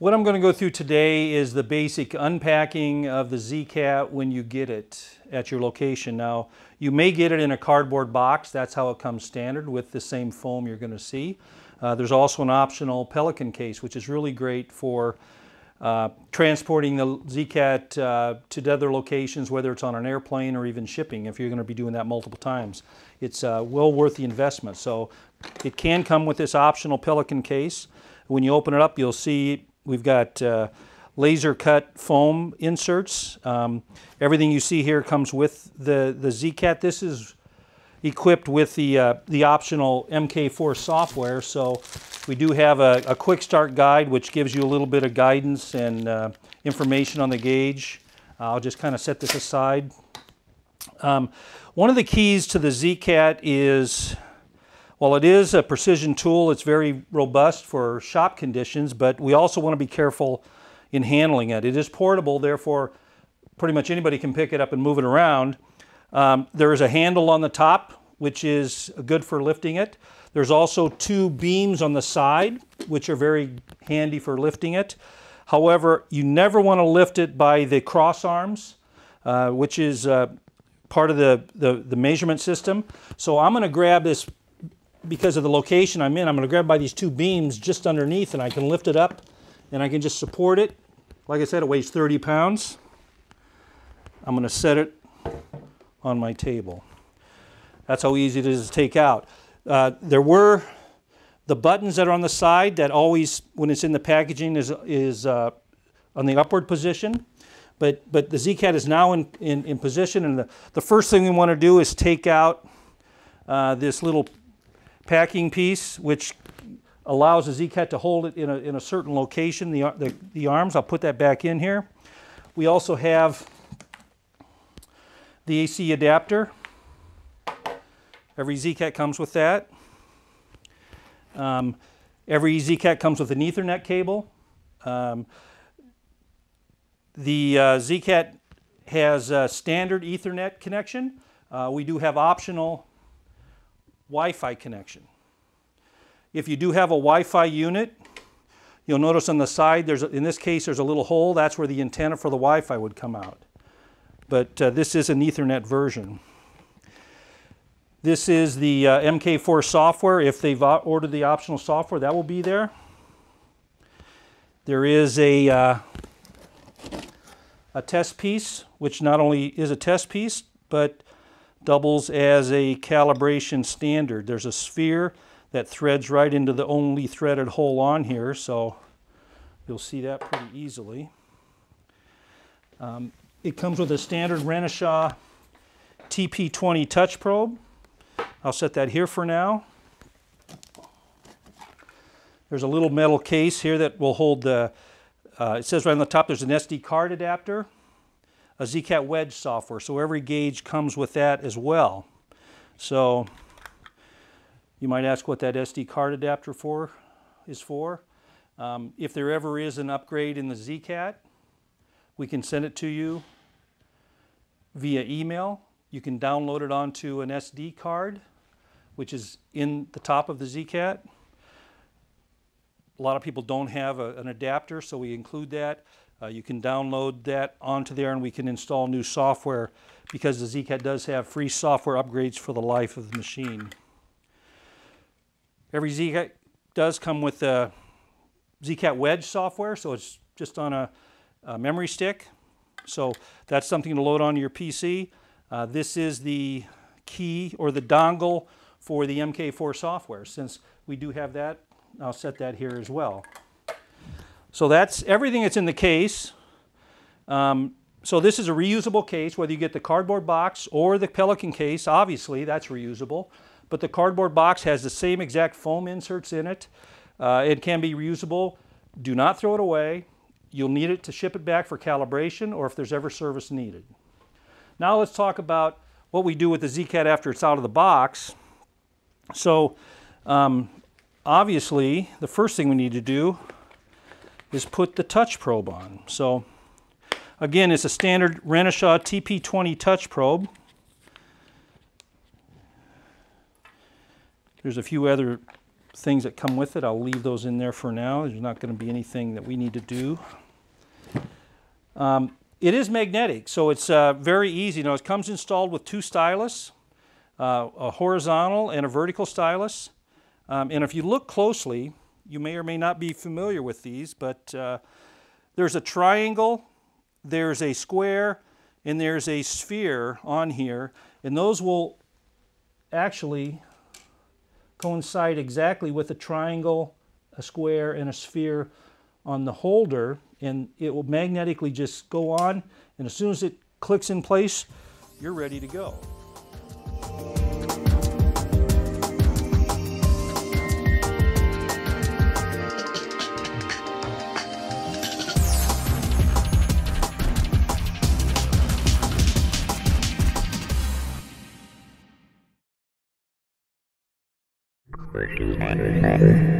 What I'm going to go through today is the basic unpacking of the ZCAT when you get it at your location. Now, you may get it in a cardboard box. That's how it comes standard with the same foam you're going to see. Uh, there's also an optional Pelican case, which is really great for uh, transporting the ZCAT uh, to other locations, whether it's on an airplane or even shipping, if you're going to be doing that multiple times. It's uh, well worth the investment. So it can come with this optional Pelican case. When you open it up, you'll see We've got uh, laser cut foam inserts. Um, everything you see here comes with the, the ZCAT. This is equipped with the, uh, the optional MK4 software. So we do have a, a, quick start guide which gives you a little bit of guidance and uh, information on the gauge. I'll just kind of set this aside. Um, one of the keys to the ZCAT is while it is a precision tool, it's very robust for shop conditions, but we also want to be careful in handling it. It is portable, therefore pretty much anybody can pick it up and move it around. Um, there is a handle on the top, which is good for lifting it. There's also two beams on the side, which are very handy for lifting it. However, you never want to lift it by the cross arms, uh, which is uh, part of the, the, the measurement system. So I'm going to grab this because of the location I'm in, I'm going to grab by these two beams just underneath and I can lift it up and I can just support it. Like I said, it weighs 30 pounds. I'm going to set it on my table. That's how easy it is to take out. Uh, there were the buttons that are on the side that always, when it's in the packaging, is, is uh, on the upward position. But, but the ZCAT is now in, in, in position and the, the first thing we want to do is take out uh, this little packing piece, which allows the ZCAT to hold it in a, in a certain location, the, the, the arms. I'll put that back in here. We also have the AC adapter. Every ZCAT comes with that. Um, every ZCAT comes with an Ethernet cable. Um, the uh, ZCAT has a standard Ethernet connection. Uh, we do have optional Wi-Fi connection. If you do have a Wi-Fi unit, you'll notice on the side, there's in this case, there's a little hole. That's where the antenna for the Wi-Fi would come out. But uh, this is an Ethernet version. This is the uh, MK4 software. If they've ordered the optional software, that will be there. There is a, uh, a test piece, which not only is a test piece, but doubles as a calibration standard. There's a sphere that threads right into the only threaded hole on here, so you'll see that pretty easily. Um, it comes with a standard Renishaw TP20 touch probe. I'll set that here for now. There's a little metal case here that will hold the, uh, it says right on the top there's an SD card adapter a ZCAT wedge software. So every gauge comes with that as well. So you might ask what that SD card adapter for is for. Um, if there ever is an upgrade in the ZCAT, we can send it to you via email. You can download it onto an SD card, which is in the top of the ZCAT. A lot of people don't have a, an adapter, so we include that. Uh, you can download that onto there and we can install new software because the ZCAT does have free software upgrades for the life of the machine. Every ZCAT does come with a ZCAT Wedge software, so it's just on a, a memory stick. So that's something to load onto your PC. Uh, this is the key or the dongle for the MK4 software. Since we do have that, I'll set that here as well. So that's everything that's in the case. Um, so this is a reusable case, whether you get the cardboard box or the Pelican case, obviously that's reusable. But the cardboard box has the same exact foam inserts in it. Uh, it can be reusable. Do not throw it away. You'll need it to ship it back for calibration or if there's ever service needed. Now let's talk about what we do with the ZCAT after it's out of the box. So um, obviously the first thing we need to do is put the touch probe on. So again, it's a standard Renishaw TP20 touch probe. There's a few other things that come with it. I'll leave those in there for now. There's not going to be anything that we need to do. Um, it is magnetic, so it's uh, very easy. Now, it comes installed with two stylus, uh, a horizontal and a vertical stylus. Um, and if you look closely, you may or may not be familiar with these, but uh, there's a triangle, there's a square, and there's a sphere on here, and those will actually coincide exactly with a triangle, a square, and a sphere on the holder, and it will magnetically just go on, and as soon as it clicks in place, you're ready to go. Working on another.